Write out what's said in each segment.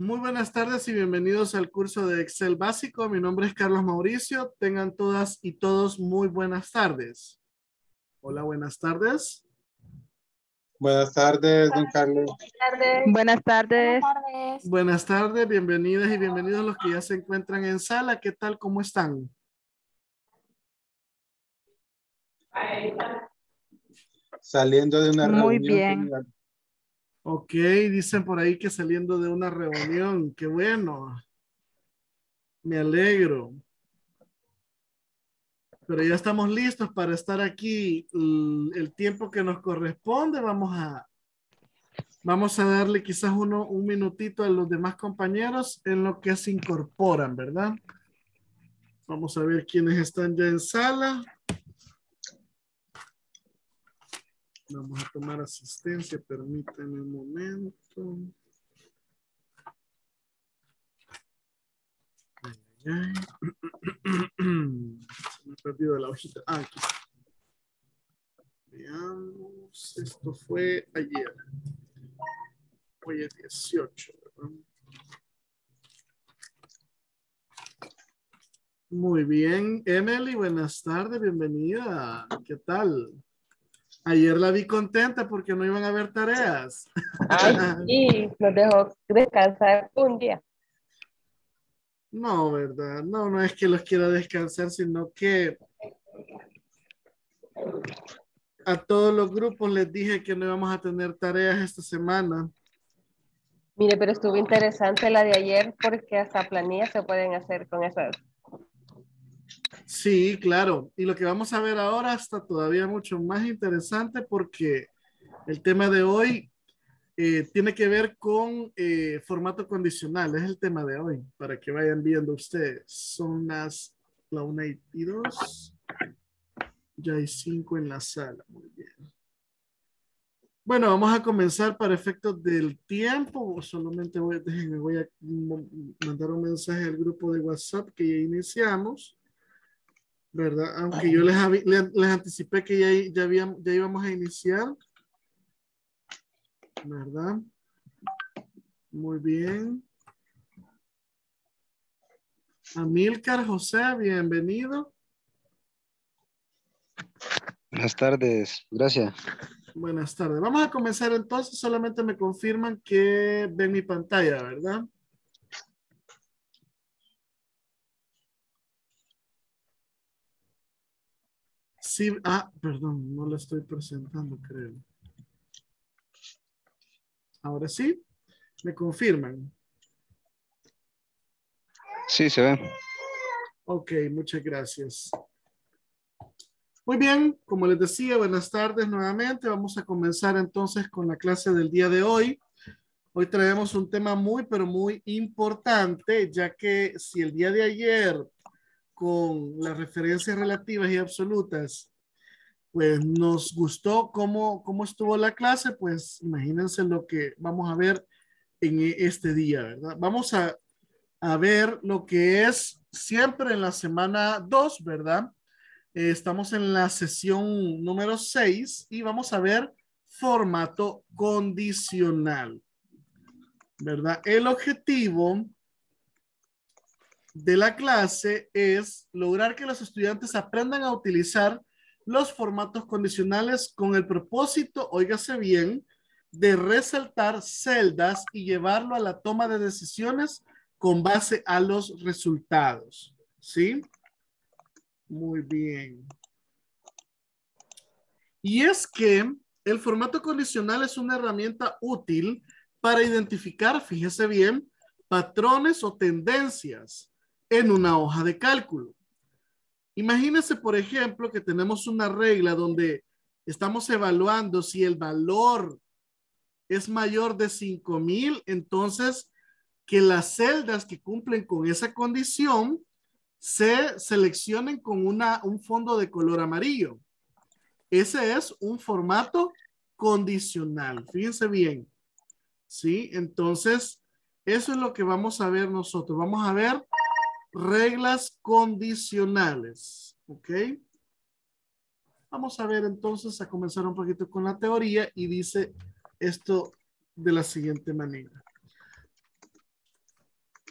Muy buenas tardes y bienvenidos al curso de Excel básico. Mi nombre es Carlos Mauricio. Tengan todas y todos muy buenas tardes. Hola, buenas tardes. Buenas tardes, don Carlos. Buenas tardes. Buenas tardes, bienvenidas y bienvenidos los que ya se encuentran en sala. ¿Qué tal? ¿Cómo están? Saliendo de una Muy reunión. bien. Ok, dicen por ahí que saliendo de una reunión. Qué bueno. Me alegro. Pero ya estamos listos para estar aquí el tiempo que nos corresponde. Vamos a, vamos a darle quizás uno, un minutito a los demás compañeros en lo que se incorporan, ¿verdad? Vamos a ver quiénes están ya en sala. Vamos a tomar asistencia, permítanme un momento. Se me perdió la hojita. Ah, aquí. Veamos, esto fue ayer. Hoy es 18, ¿verdad? Muy bien, Emily, buenas tardes, bienvenida. ¿Qué tal? Ayer la vi contenta porque no iban a haber tareas. Ay, sí, nos dejó descansar un día. No, ¿verdad? No, no es que los quiera descansar, sino que a todos los grupos les dije que no íbamos a tener tareas esta semana. Mire, pero estuvo interesante la de ayer porque hasta planillas se pueden hacer con esas. Sí, claro. Y lo que vamos a ver ahora está todavía mucho más interesante porque el tema de hoy eh, tiene que ver con eh, formato condicional. Es el tema de hoy, para que vayan viendo ustedes. Son las la 1 y 2. Ya hay 5 en la sala. Muy bien. Bueno, vamos a comenzar para efectos del tiempo. Solamente voy, déjenme, voy a mandar un mensaje al grupo de WhatsApp que ya iniciamos. ¿Verdad? Aunque yo les, avi- le- les anticipé que ya, ya, habíamos, ya íbamos a iniciar. ¿Verdad? Muy bien. Amílcar José, bienvenido. Buenas tardes, gracias. Buenas tardes. Vamos a comenzar entonces. Solamente me confirman que ven mi pantalla, ¿verdad? Sí, ah, perdón, no la estoy presentando, creo. Ahora sí, me confirman. Sí, se ve. Ok, muchas gracias. Muy bien, como les decía, buenas tardes nuevamente. Vamos a comenzar entonces con la clase del día de hoy. Hoy traemos un tema muy, pero muy importante, ya que si el día de ayer con las referencias relativas y absolutas, pues nos gustó cómo, cómo estuvo la clase, pues imagínense lo que vamos a ver en este día, ¿verdad? Vamos a, a ver lo que es siempre en la semana 2, ¿verdad? Eh, estamos en la sesión número 6 y vamos a ver formato condicional, ¿verdad? El objetivo de la clase es lograr que los estudiantes aprendan a utilizar los formatos condicionales con el propósito, óigase bien, de resaltar celdas y llevarlo a la toma de decisiones con base a los resultados. ¿Sí? Muy bien. Y es que el formato condicional es una herramienta útil para identificar, fíjese bien, patrones o tendencias en una hoja de cálculo. Imagínese, por ejemplo, que tenemos una regla donde estamos evaluando si el valor es mayor de 5000, entonces que las celdas que cumplen con esa condición se seleccionen con una, un fondo de color amarillo. Ese es un formato condicional. Fíjense bien. ¿Sí? Entonces, eso es lo que vamos a ver nosotros. Vamos a ver reglas condicionales. ¿Ok? Vamos a ver entonces a comenzar un poquito con la teoría y dice esto de la siguiente manera.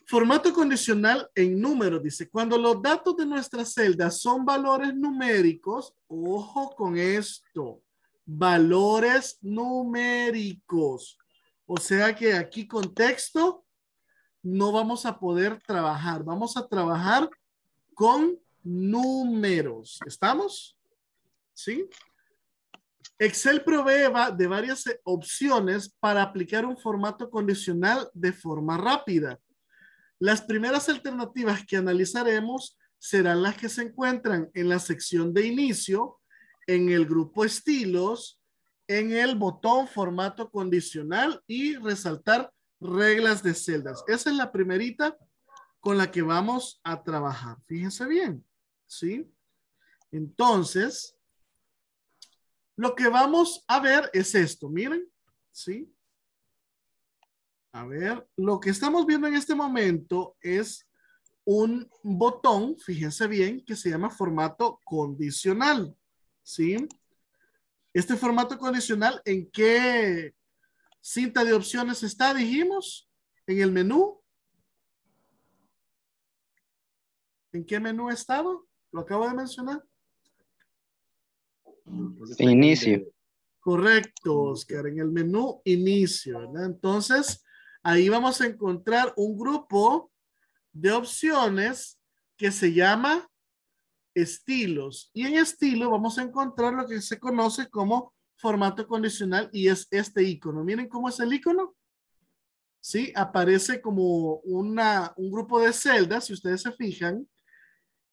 Formato condicional en números, dice, cuando los datos de nuestra celda son valores numéricos, ojo con esto, valores numéricos. O sea que aquí con texto no vamos a poder trabajar, vamos a trabajar con números. ¿Estamos? ¿Sí? Excel provee de varias opciones para aplicar un formato condicional de forma rápida. Las primeras alternativas que analizaremos serán las que se encuentran en la sección de inicio, en el grupo estilos, en el botón formato condicional y resaltar reglas de celdas. Esa es la primerita con la que vamos a trabajar. Fíjense bien, ¿sí? Entonces, lo que vamos a ver es esto, miren, ¿sí? A ver, lo que estamos viendo en este momento es un botón, fíjense bien, que se llama formato condicional, ¿sí? Este formato condicional, ¿en qué cinta de opciones está, dijimos? En el menú. ¿En qué menú estaba? Lo acabo de mencionar. Inicio. Correcto, Oscar, en el menú inicio, ¿verdad? Entonces, ahí vamos a encontrar un grupo de opciones que se llama estilos. Y en estilo vamos a encontrar lo que se conoce como formato condicional y es este icono. Miren cómo es el icono. Sí, aparece como una, un grupo de celdas, si ustedes se fijan.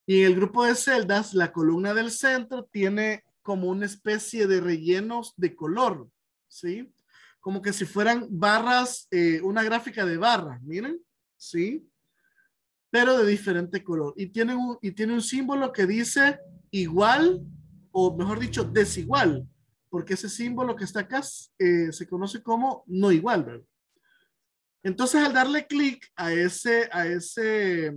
Y en el grupo de celdas, la columna del centro tiene como una especie de rellenos de color, ¿sí? Como que si fueran barras, eh, una gráfica de barras, miren, ¿sí? Pero de diferente color. Y tiene, un, y tiene un símbolo que dice igual, o mejor dicho, desigual, porque ese símbolo que está acá eh, se conoce como no igual, ¿verdad? Entonces, al darle clic a ese, a ese,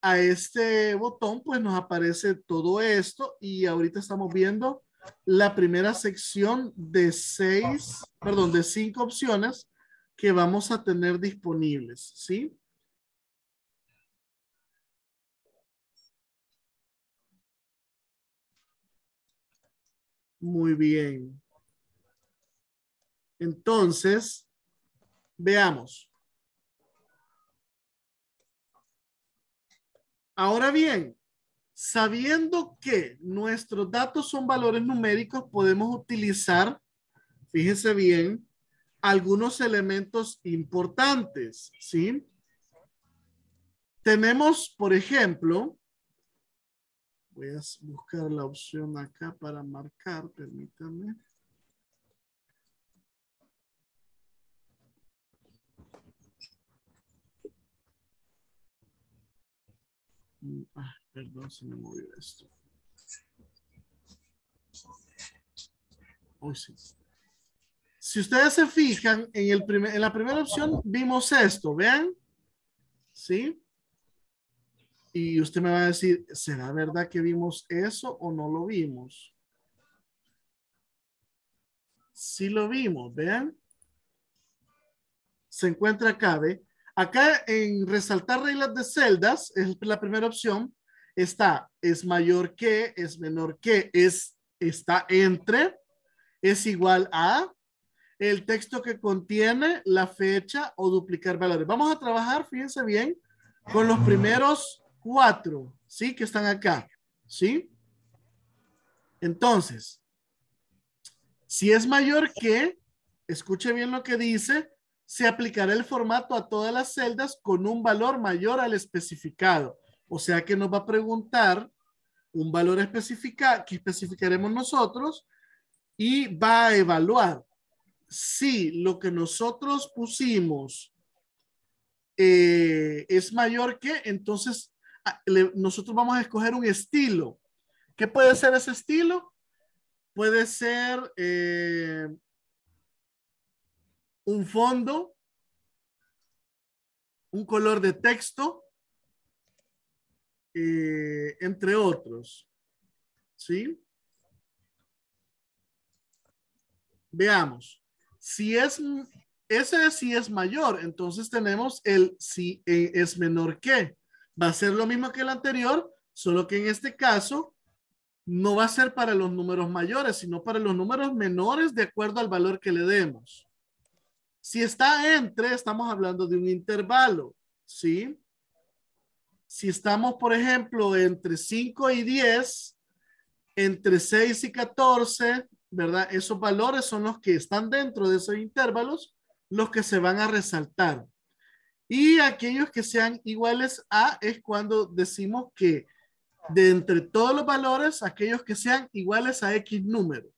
a este botón, pues nos aparece todo esto y ahorita estamos viendo la primera sección de seis, perdón, de cinco opciones que vamos a tener disponibles, ¿sí? Muy bien. Entonces, veamos. Ahora bien, sabiendo que nuestros datos son valores numéricos, podemos utilizar, fíjense bien, algunos elementos importantes, ¿sí? Tenemos, por ejemplo, voy a buscar la opción acá para marcar, permítanme. Ah, perdón, se me movió esto. sí. Si ustedes se fijan, en, el primer, en la primera opción vimos esto, vean. ¿Sí? Y usted me va a decir, ¿será verdad que vimos eso o no lo vimos? Sí lo vimos, vean. Se encuentra acá, ¿ve? Acá en resaltar reglas de celdas, es la primera opción, está es mayor que, es menor que, es está entre, es igual a el texto que contiene la fecha o duplicar valores. Vamos a trabajar, fíjense bien, con los primeros cuatro, ¿sí? Que están acá, ¿sí? Entonces, si es mayor que, escuche bien lo que dice, se aplicará el formato a todas las celdas con un valor mayor al especificado. O sea que nos va a preguntar un valor especificado que especificaremos nosotros y va a evaluar si lo que nosotros pusimos eh, es mayor que, entonces nosotros vamos a escoger un estilo. ¿Qué puede ser ese estilo? Puede ser eh, un fondo, un color de texto, eh, entre otros. ¿Sí? Veamos. Si es ese sí es mayor, entonces tenemos el si eh, es menor que. Va a ser lo mismo que el anterior, solo que en este caso no va a ser para los números mayores, sino para los números menores de acuerdo al valor que le demos. Si está entre, estamos hablando de un intervalo, ¿sí? Si estamos, por ejemplo, entre 5 y 10, entre 6 y 14, ¿verdad? Esos valores son los que están dentro de esos intervalos, los que se van a resaltar. Y aquellos que sean iguales a es cuando decimos que de entre todos los valores, aquellos que sean iguales a X número.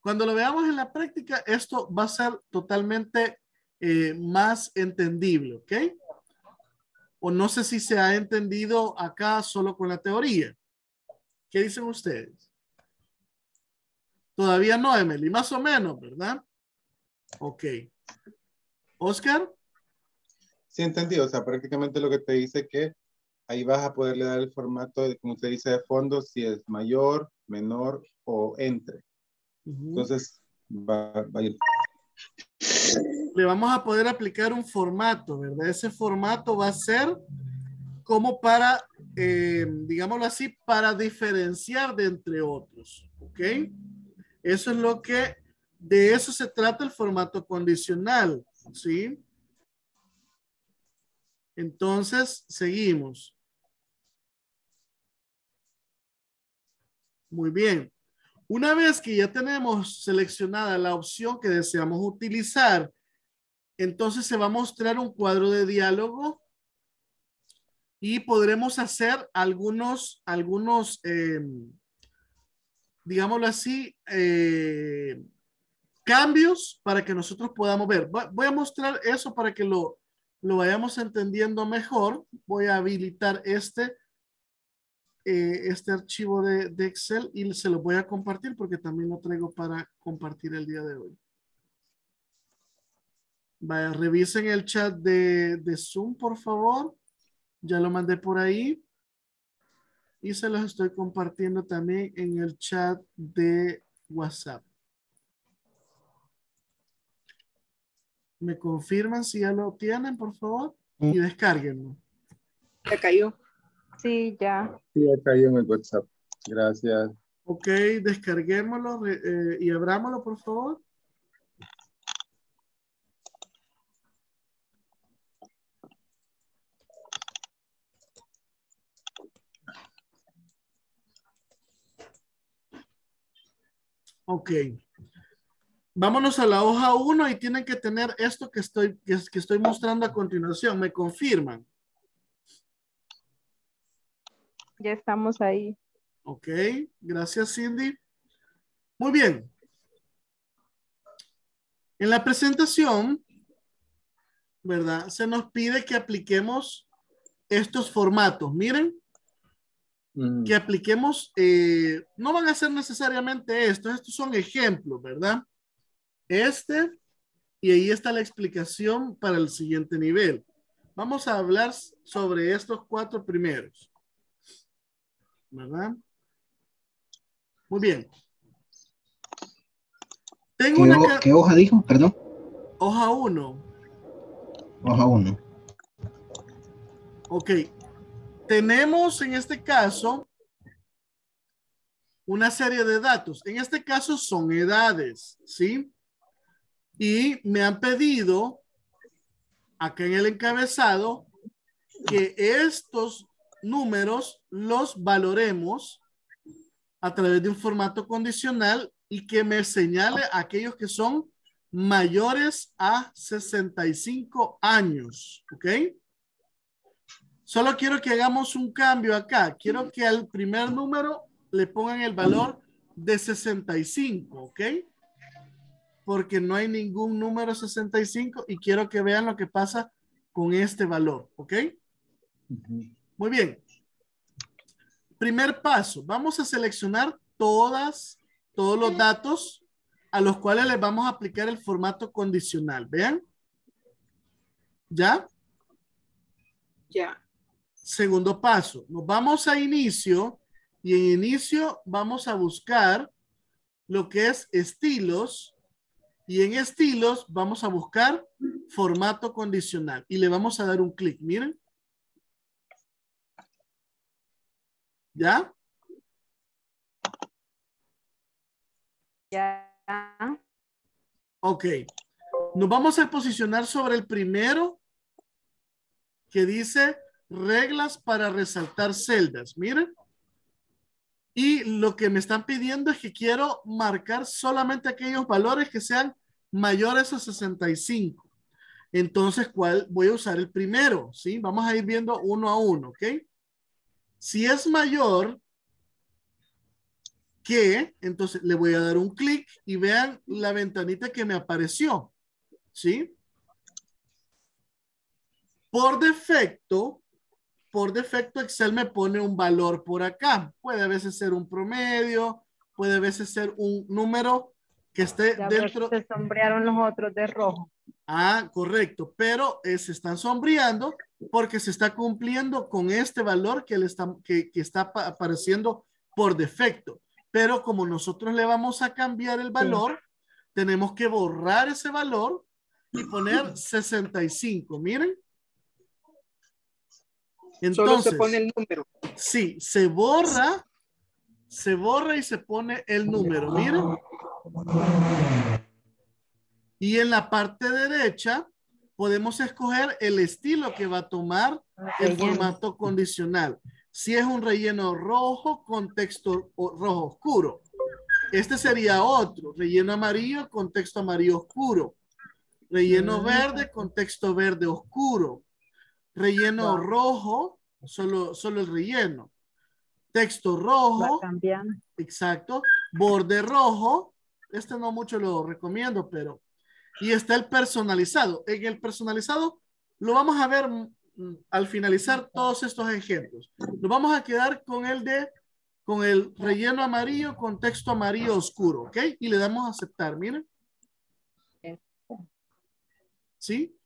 Cuando lo veamos en la práctica, esto va a ser totalmente eh, más entendible, ¿ok? O no sé si se ha entendido acá solo con la teoría. ¿Qué dicen ustedes? Todavía no, Emily, más o menos, ¿verdad? Ok. Oscar. Sí, entendí. O sea, prácticamente lo que te dice que ahí vas a poderle dar el formato, de, como usted dice, de fondo, si es mayor, menor o entre. Entonces, va, a ir. Le vamos a poder aplicar un formato, ¿verdad? Ese formato va a ser como para, eh, digámoslo así, para diferenciar de entre otros, ¿ok? Eso es lo que, de eso se trata el formato condicional, ¿sí? Entonces, seguimos. Muy bien. Una vez que ya tenemos seleccionada la opción que deseamos utilizar, entonces se va a mostrar un cuadro de diálogo y podremos hacer algunos, algunos, eh, digámoslo así, eh, cambios para que nosotros podamos ver. Voy a mostrar eso para que lo, lo vayamos entendiendo mejor. Voy a habilitar este eh, este archivo de, Excel y se lo voy a compartir porque también lo traigo para compartir el día de hoy. Vaya, revisen el chat de, de Zoom, por favor. Ya lo mandé por ahí. Y se los estoy compartiendo también en el chat de WhatsApp. ¿Me confirman si ya lo tienen, por favor? Y descárguenlo. Ya cayó. Sí, ya. Sí, ya cayó en el WhatsApp. Gracias. Ok, descarguémoslo eh, y abrámoslo, por favor. Ok. Vámonos a la hoja 1 y tienen que tener esto que estoy, que estoy mostrando a continuación. ¿Me confirman? Ya estamos ahí. Ok, gracias Cindy. Muy bien. En la presentación, ¿verdad? Se nos pide que apliquemos estos formatos. Miren, mm. que apliquemos, eh, no van a ser necesariamente estos, estos son ejemplos, ¿verdad? Este, y ahí está la explicación para el siguiente nivel. Vamos a hablar sobre estos cuatro primeros. ¿verdad? Muy bien. Tengo ¿Qué, una... ¿Qué hoja dijo? Perdón. Hoja 1. Hoja 1. Ok. Tenemos en este caso una serie de datos. En este caso son edades, ¿sí? Y me han pedido acá en el encabezado que estos números los valoremos a través de un formato condicional y que me señale aquellos que son mayores a 65 años, ¿ok? Solo quiero que hagamos un cambio acá. Quiero que al primer número le pongan el valor de 65, ¿ok? Porque no hay ningún número 65 y quiero que vean lo que pasa con este valor, ¿ok? Muy bien. Primer paso, vamos a seleccionar todas, todos los datos a los cuales les vamos a aplicar el formato condicional. Vean. ¿Ya? Ya. Segundo paso, nos vamos a inicio y en inicio vamos a buscar lo que es estilos Y en estilos vamos a buscar formato condicional y le vamos a dar un clic. Miren. ¿Ya? Ya. Ok. Nos vamos a posicionar sobre el primero que dice reglas para resaltar celdas. Miren. Y lo que me están pidiendo es que quiero marcar solamente aquellos valores que sean mayores a 65. Entonces, ¿cuál? Voy a usar el primero, ¿sí? Vamos a ir viendo uno a uno, ¿ok? Si es mayor que, entonces le voy a dar un clic y vean la ventanita que me apareció, ¿sí? Por defecto, por defecto Excel me pone un valor por acá. Puede a veces ser un promedio, puede a veces ser un número que esté Ya dentro. Se sombrearon los otros de rojo. Ah, correcto, pero eh, se están sombreando porque se está cumpliendo con este valor que, le está, que, que está pa- apareciendo por defecto. Pero como nosotros le vamos a cambiar el valor, tenemos que borrar ese valor y poner 65. Miren. Solo Entonces, se pone el número. Sí, se borra, se borra y se pone el número, miren. Y en la parte derecha podemos escoger el estilo que va a tomar el formato condicional. Si es un relleno rojo con texto rojo oscuro. Este sería otro, relleno amarillo con texto amarillo oscuro. Relleno verde con texto verde oscuro. Relleno rojo, solo, solo el relleno. Texto rojo, exacto. Borde rojo, este no mucho lo recomiendo, pero... Y está el personalizado. En el personalizado lo vamos a ver mm, al finalizar todos estos ejemplos. Nos vamos a quedar con el de, con el relleno amarillo con texto amarillo oscuro, ¿ok? Y le damos a aceptar, miren. ¿Sí?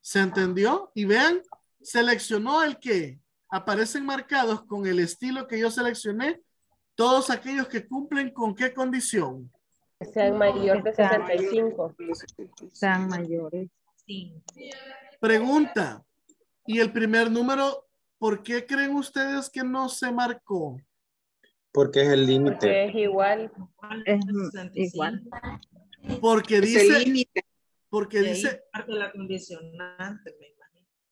¿Se entendió? Y vean, seleccionó el que aparecen marcados con el estilo que yo seleccioné, todos aquellos que cumplen con qué condición. Que sean mayor de 65. Sean mayores. Pregunta. ¿Y el primer número, por qué creen ustedes que no se marcó? Porque es el límite. Porque es igual. Es igual. Porque Es el dice, límite. porque De dice, parte la condicionante, me imagino.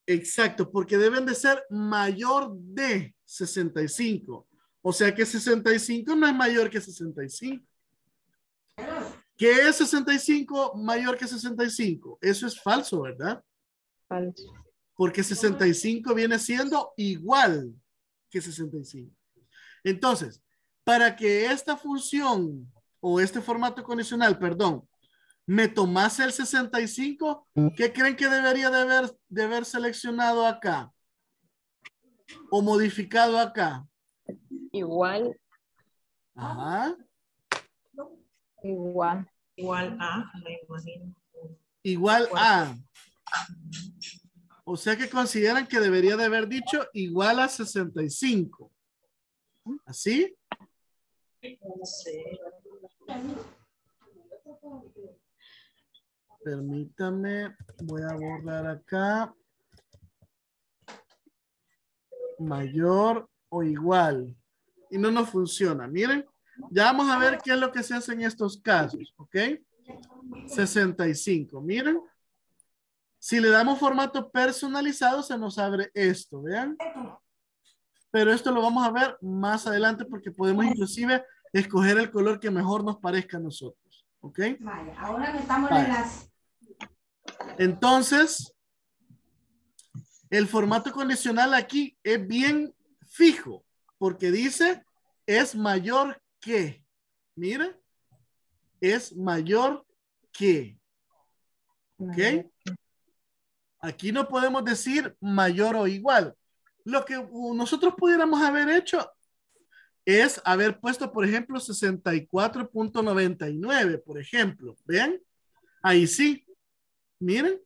Exacto, porque deben de ser mayor de 65. O sea que 65 no es mayor que 65. ¿Qué es 65 mayor que 65? Eso es falso, ¿verdad? Falso. porque 65 viene siendo igual que 65. Entonces, para que esta función o este formato condicional, perdón, me tomase el 65, ¿qué creen que debería de haber, de haber seleccionado acá? O modificado acá. Igual. Ajá. Igual. Igual a, me imagino. Igual a. O sea que consideran que debería de haber dicho igual a 65. ¿Así? Sí. Permítame, voy a borrar acá. Mayor o igual. Y no nos funciona. Miren, ya vamos a ver qué es lo que se hace en estos casos, ¿ok? 65, miren. Si le damos formato personalizado, se nos abre esto, vean. Pero esto lo vamos a ver más adelante porque podemos inclusive escoger el color que mejor nos parezca a nosotros, ¿ok? Vaya, ahora que estamos Vale. en las... Entonces, el formato condicional aquí es bien fijo, porque dice es mayor que. Mira, es mayor que. ¿Ok? Aquí no podemos decir mayor o igual. Lo que nosotros pudiéramos haber hecho es haber puesto, por ejemplo, 64.99, por ejemplo. ¿Ven? Ahí sí. Miren.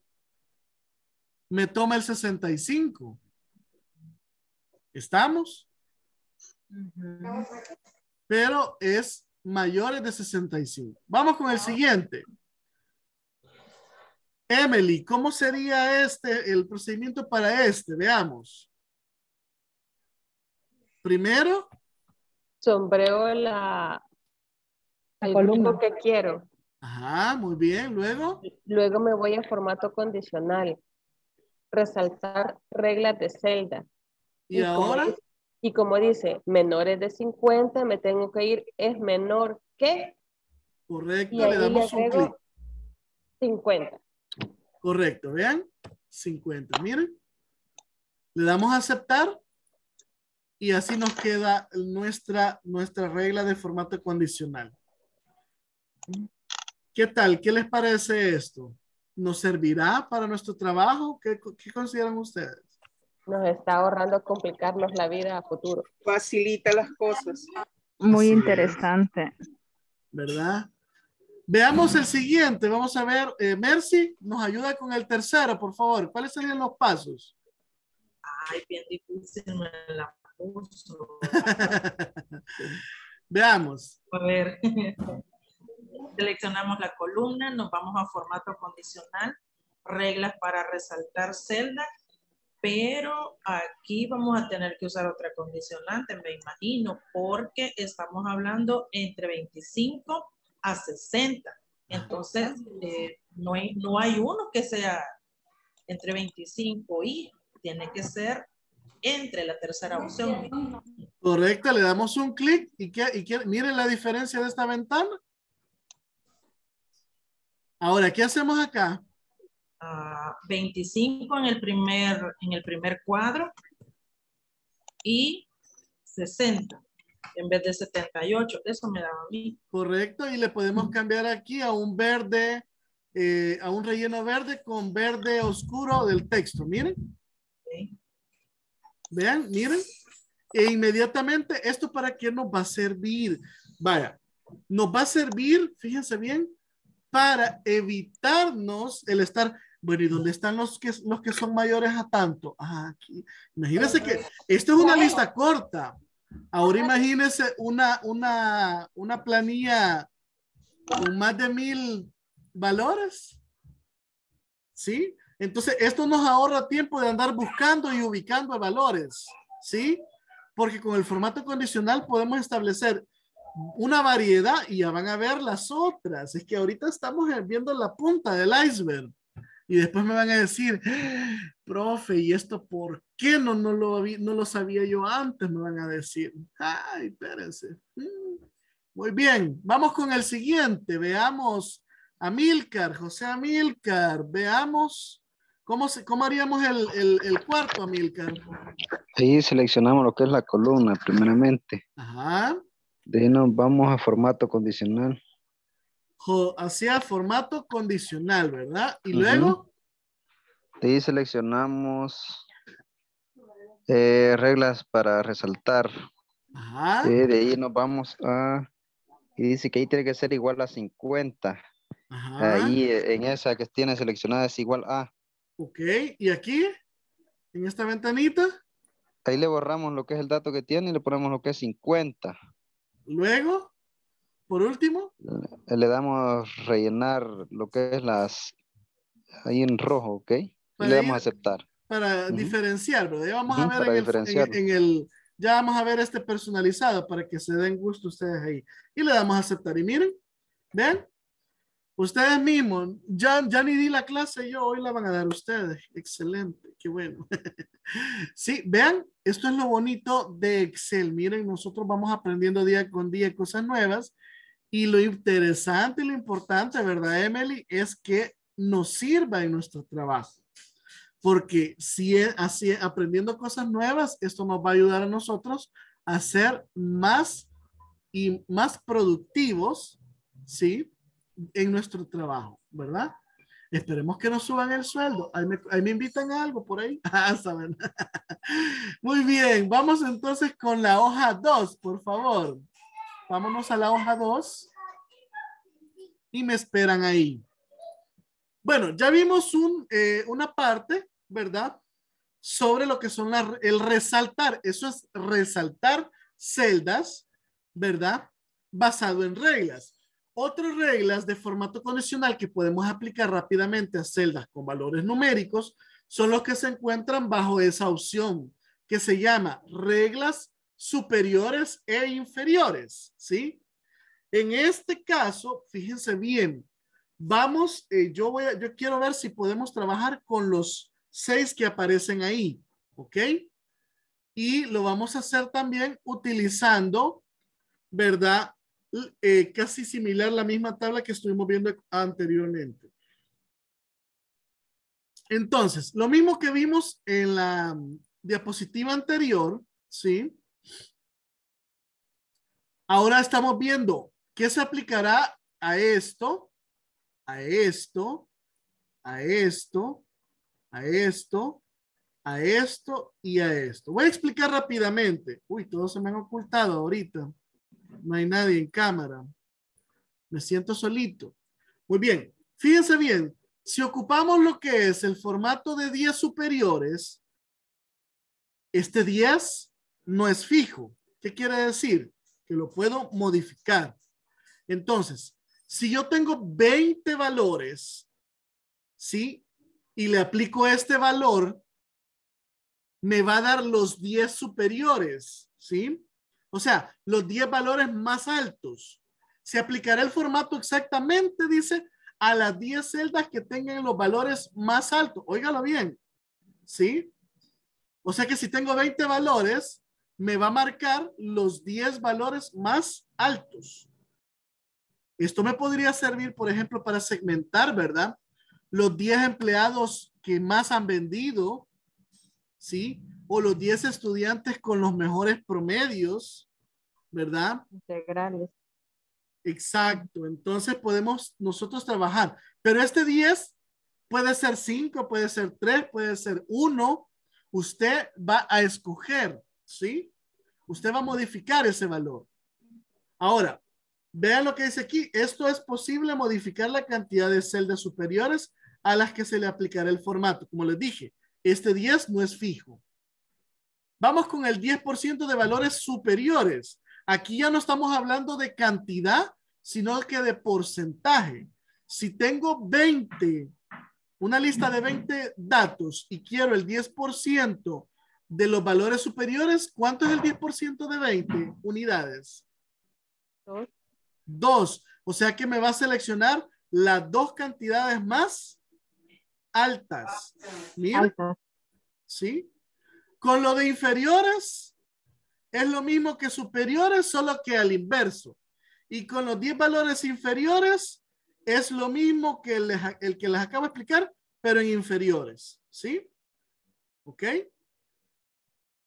Me toma el 65. ¿Estamos? Pero es mayores de 65. Vamos con el siguiente. Emily, ¿cómo sería este, el procedimiento para este? Veamos. Primero. Sombreo la, el columna. grupo que quiero. Ajá, muy bien. Luego. Luego me voy a formato condicional. Resaltar reglas de celda. Y como ahora. dice- y como dice, menores de 50, me tengo que ir, es menor que, Correcto, le damos un clic. agrego 50. Correcto, vean. 50, miren. Le damos a aceptar. Y así nos queda nuestra, nuestra regla de formato condicional. ¿Qué tal? ¿Qué les parece esto? ¿Nos servirá para nuestro trabajo? ¿Qué, qué consideran ustedes? Nos está ahorrando complicarnos la vida a futuro. Facilita las cosas. Muy Así es. interesante. ¿Verdad? Veamos el siguiente. Vamos a ver. eh, Mercy, nos ayuda con el tercero, por favor. ¿Cuáles serían los pasos? Ay, bien difícil me la puso. Veamos. A ver. Seleccionamos la columna, nos vamos a formato condicional, reglas para resaltar celda, pero aquí vamos a tener que usar otra condicionante, me imagino, porque estamos hablando entre 25 a 60. Entonces, eh, no, hay, no hay uno que sea entre 25 y tiene que ser entre la tercera opción. Correcto, le damos un clic y, que, y que- miren la diferencia de esta ventana. Ahora, ¿qué hacemos acá? ah, 25 en el primer, en el primer cuadro y 60 en vez de 78. Eso me daba a mí. Correcto, y le podemos cambiar aquí a un verde, eh, a un relleno verde con verde oscuro del texto. Miren, vean, miren. E inmediatamente, ¿esto para qué nos va a servir? Vaya, nos va a servir, fíjense bien, para evitarnos el estar, bueno, ¿y dónde están los que, los que son mayores a tanto? Ah, aquí. Imagínense que esto es una lista corta. Ahora imagínense una, una, una planilla con más de mil valores. ¿Sí? Entonces, esto nos ahorra tiempo de andar buscando y ubicando valores. ¿Sí? Porque con el formato condicional podemos establecer una variedad y ya van a ver las otras. Es que ahorita estamos viendo la punta del iceberg. Y después me van a decir, profe, ¿y esto por qué no, no, lo, no lo sabía yo antes? Me van a decir. Ay, espérense. Mm. Muy bien, vamos con el siguiente. Veamos a Milcar, José Amilcar. Veamos cómo, se, cómo haríamos el, el, el cuarto, Amilcar. Ahí seleccionamos lo que es la columna, primeramente. Ajá. De ahí nos vamos a formato condicional. Hacia formato condicional, ¿verdad? Y luego, De ahí seleccionamos eh, reglas para resaltar. ajá, de ahí nos vamos a... Y dice que ahí tiene que ser igual a 50. ajá. Ahí en esa que tiene seleccionada es igual a. Ok, y aquí, en esta ventanita, Ahí le borramos lo que es el dato que tiene y le ponemos lo que es 50. Luego, por último, Le damos rellenar lo que es las... Ahí en rojo, ¿ok? Para le damos ir- a aceptar. para Ujú. diferenciar, ¿verdad? Ya vamos a ver en el, diferenciarlo. en- en el- ya vamos a ver este personalizado para que se den gusto ustedes ahí. Y le damos a aceptar. Y miren, vean, ustedes mismos, ya, ya ni di la clase yo, hoy la van a dar ustedes. Excelente, qué bueno. sí, vean, esto es lo bonito de Excel. Miren, nosotros vamos aprendiendo día con día cosas nuevas. Y lo interesante y lo importante, ¿verdad, Emily? Es que nos sirva en nuestro trabajo porque si es así aprendiendo cosas nuevas, esto nos va a ayudar a nosotros a ser más y más productivos, ¿sí? En nuestro trabajo, ¿verdad? Esperemos que nos suban el sueldo. Ahí me, invitan a algo por ahí. Ah, saben. Muy bien, vamos entonces con la hoja 2, por favor. Vámonos a la hoja 2 y me esperan ahí. Bueno, ya vimos un, eh, una parte, ¿verdad? Sobre lo que son el resaltar. Eso es resaltar celdas, ¿verdad? Basado en reglas. Otras reglas de formato condicional que podemos aplicar rápidamente a celdas con valores numéricos son los que se encuentran bajo esa opción que se llama reglas superiores e inferiores, ¿sí? En este caso, fíjense bien, vamos, eh, yo voy yo quiero ver si podemos trabajar con los seis que aparecen ahí, ¿ok? Y lo vamos a hacer también utilizando, ¿verdad? Eh, casi similar la misma tabla que estuvimos viendo anteriormente. Entonces, lo mismo que vimos en la diapositiva anterior, ¿sí? Ahora estamos viendo qué se aplicará a esto, a esto, a esto, a esto, a esto y a esto. Voy a explicar rápidamente. Uy, todos se me han ocultado ahorita. No hay nadie en cámara. Me siento solito. Muy bien. Fíjense bien. Si ocupamos lo que es el formato de 10 superiores, este 10 no es fijo. ¿Qué quiere decir? Que lo puedo modificar. Entonces, si yo tengo 20 valores, ¿sí? Y le aplico este valor, me va a dar los 10 superiores, ¿sí? O sea, los 10 valores más altos. Se aplicará el formato exactamente, dice, a las 10 celdas que tengan los valores más altos. Óigalo bien, ¿sí? O sea que si tengo 20 valores, me va a marcar los 10 valores más altos. Esto me podría servir, por ejemplo, para segmentar, ¿verdad? Los 10 empleados que más han vendido, ¿sí? O los 10 estudiantes con los mejores promedios, ¿verdad? Integrales. Exacto. Entonces podemos nosotros trabajar. Pero este 10 puede ser 5, puede ser 3, puede ser 1. Usted va a escoger, ¿sí? Usted va a modificar ese valor. Ahora, vean lo que dice aquí. Esto es posible modificar la cantidad de celdas superiores a las que se le aplicará el formato. Como les dije, este 10 no es fijo. Vamos con el 10% de valores superiores. Aquí ya no estamos hablando de cantidad, sino que de porcentaje. Si tengo 20, una lista de 20 datos y quiero el 10% de los valores superiores, ¿cuánto es el 10% de 20 unidades? Dos. Dos. O sea que me va a seleccionar las dos cantidades más altas. Mira. ¿sí? Con lo de inferiores, es lo mismo que superiores, solo que al inverso. Y con los 10 valores inferiores, es lo mismo que el, el que les acabo de explicar, pero en inferiores. ¿Sí? ¿Ok?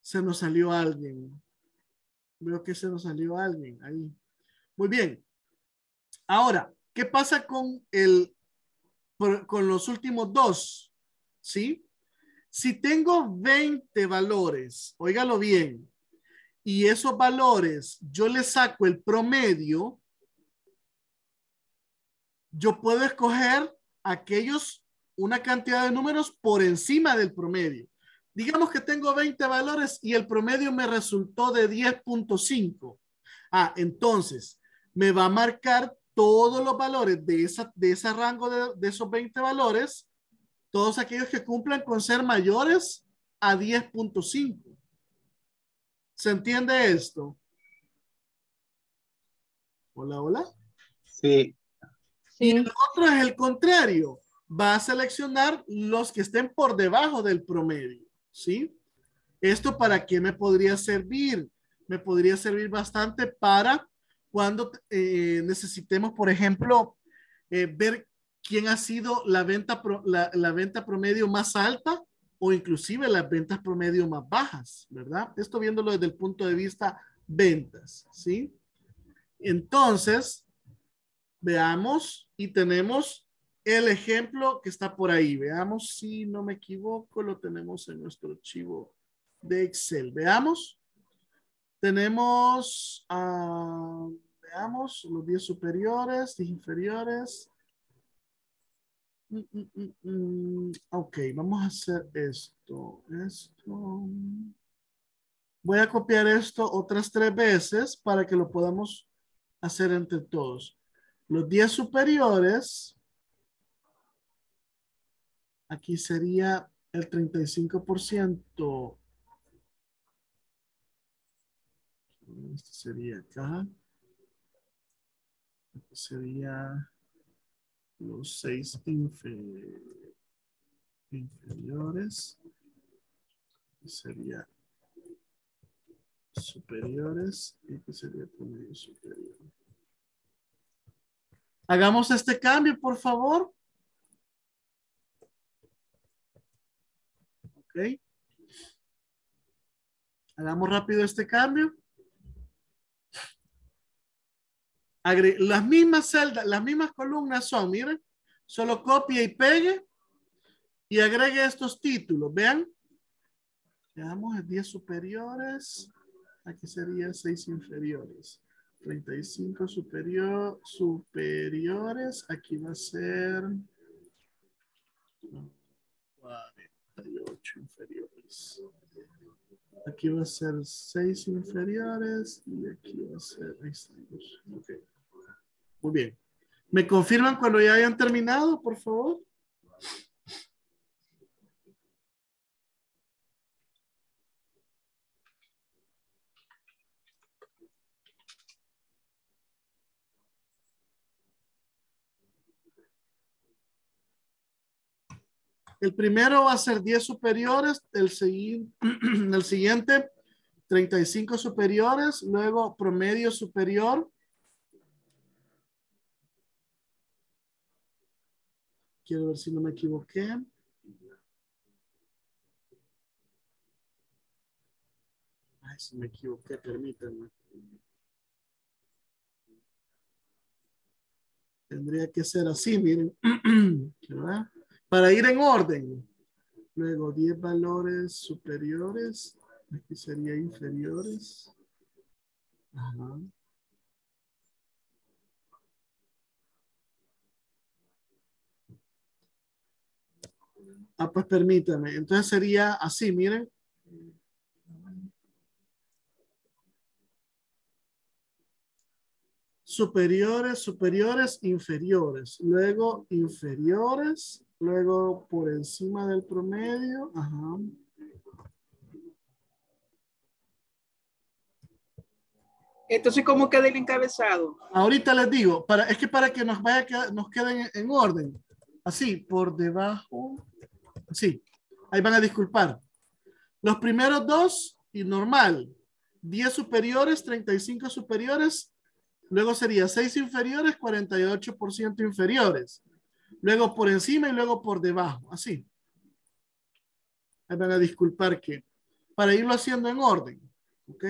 Se nos salió alguien. Veo que se nos salió alguien ahí. Muy bien. Ahora, ¿qué pasa con el con los últimos dos? ¿Sí? Si tengo 20 valores, óigalo bien, y esos valores yo le saco el promedio, yo puedo escoger aquellos, una cantidad de números por encima del promedio. Digamos que tengo 20 valores y el promedio me resultó de 10.5. Ah, entonces me va a marcar todos los valores de, esa, de ese rango de, de esos 20 valores, todos aquellos que cumplan con ser mayores a 10.5. ¿Se entiende esto? Hola, hola. Sí, Y Sí, el otro es el contrario. Va a seleccionar los que estén por debajo del promedio. ¿Sí? ¿Esto para qué me podría servir? Me podría servir bastante para cuando eh, necesitemos, por ejemplo, eh, ver quién ha sido la venta, pro- la, la venta promedio más alta o inclusive las ventas promedio más bajas, ¿verdad? Esto viéndolo desde el punto de vista ventas, ¿sí? Entonces, veamos y tenemos el ejemplo que está por ahí. Veamos si no me equivoco, lo tenemos en nuestro archivo de Excel. Veamos. Tenemos, ah, veamos, los 10 superiores, 10 inferiores. Mm, mm, mm. Ok, vamos a hacer esto. Esto. Voy a copiar esto otras tres veces para que lo podamos hacer entre todos. Los 10 superiores, aquí sería el 35%. Esto sería acá. Esto sería los 6 inferiores. Sería superiores y que sería promedio superior. Hagamos este cambio, por favor. Ok. Hagamos rápido este cambio. Las mismas celdas, las mismas columnas son, miren, solo copia y pegue y agregue estos títulos. Vean. Veamos 10 superiores. Aquí sería 6 inferiores. 35 superior, superiores. Aquí va a ser 48 inferiores. Aquí va a ser 6 inferiores y aquí va a ser... Okay. Muy bien. ¿Me confirman cuando ya hayan terminado, por favor? El primero va a ser 10 superiores, el, el siguiente 35 superiores, luego promedio superior. Quiero ver si no me equivoqué. Ay, si me equivoqué, permítanme. Tendría que ser así, miren. Para ir en orden. Luego 10 valores superiores. Aquí sería inferiores. Ajá. Ah, pues permítame. Entonces sería así, miren. Superiores, superiores, inferiores. Luego inferiores. Luego por encima del promedio. Ajá. Entonces, ¿cómo queda el encabezado? Ahorita les digo, para, es que para que nos vaya nos queden en orden. Así, por debajo. Así. Ahí van a disculpar. Los primeros dos y normal. 10 superiores, 35 superiores. Luego sería 6 inferiores, 48% inferiores. Luego por encima y luego por debajo. Así. Ahí van a disculpar que para irlo haciendo en orden. ¿Ok?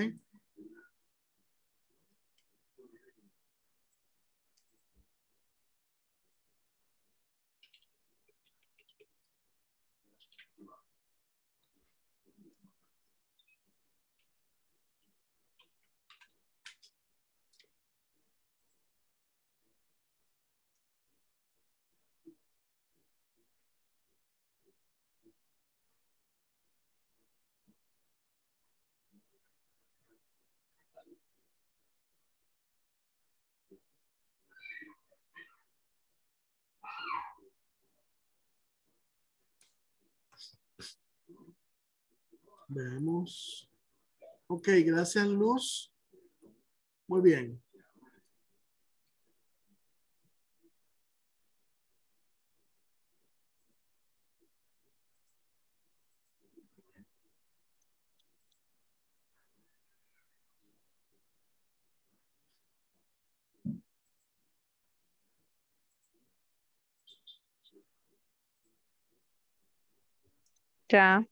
Veamos. Ok, gracias Luz. Muy bien. Ya.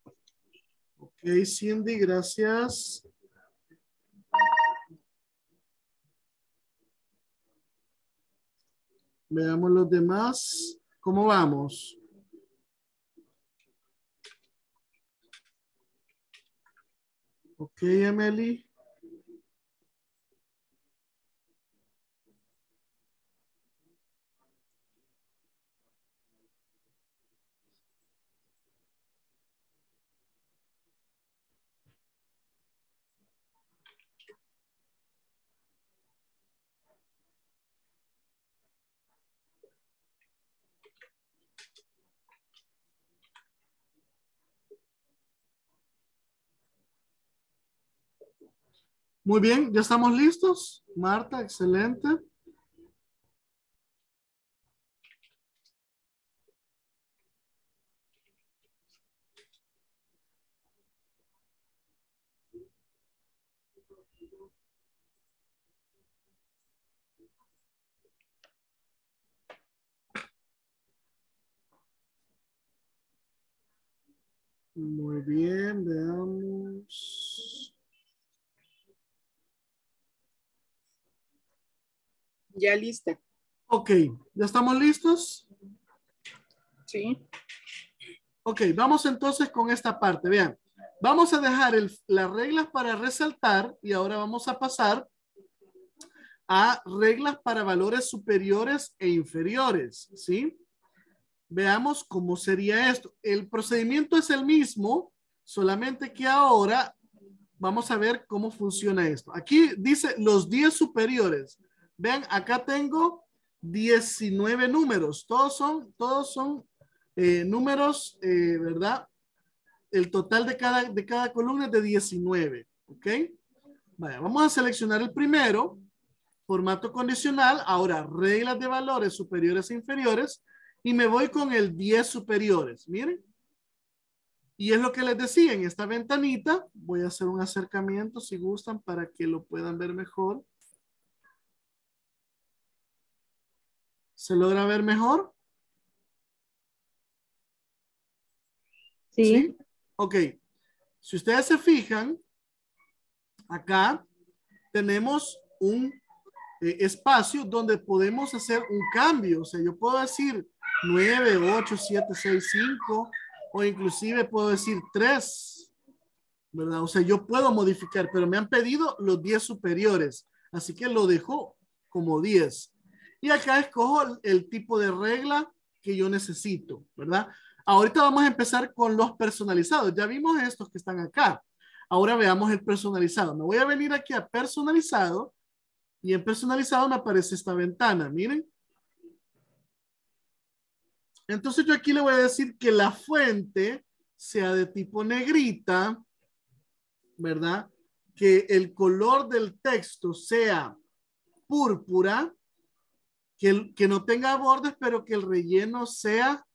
Ok, Cindy, gracias. Veamos los demás. ¿Cómo vamos? Ok, Emily. Muy bien, ¿ya estamos listos? Marta, excelente. Muy bien, veamos. Ya lista. Ok, ¿ya estamos listos? Sí. Ok, vamos entonces con esta parte. Vean, vamos a dejar el- las reglas para resaltar y ahora vamos a pasar a reglas para valores superiores e inferiores, ¿sí? Veamos cómo sería esto. El procedimiento es el mismo, solamente que ahora vamos a ver cómo funciona esto. Aquí dice los 10 superiores. Vean, acá tengo 19 números. Todos son, todos son eh, números, eh, ¿verdad? El total de cada, de cada columna es de 19, ¿ok? Vamos a seleccionar el primero, formato condicional, ahora reglas de valores superiores e inferiores, y me voy con el 10 superiores, miren. Y es lo que les decía, en esta ventanita, voy a hacer un acercamiento si gustan para que lo puedan ver mejor. ¿Se logra ver mejor? Sí. Ok. Si ustedes se fijan, acá tenemos un eh, espacio donde podemos hacer un cambio. O sea, yo puedo decir 9, 8, 7, 6, 5 o inclusive puedo decir 3. ¿Verdad? O sea, yo puedo modificar, pero me han pedido los 10 superiores. Así que lo dejo como 10. Y acá escojo el, el tipo de regla que yo necesito, ¿verdad? Ahorita vamos a empezar con los personalizados. Ya vimos estos que están acá. Ahora veamos el personalizado. Me voy a venir aquí a personalizado y en personalizado me aparece esta ventana. Miren. Entonces yo aquí le voy a decir que la fuente sea de tipo negrita, ¿verdad? Que el color del texto sea púrpura, que, el- que no tenga bordes, pero que el relleno sea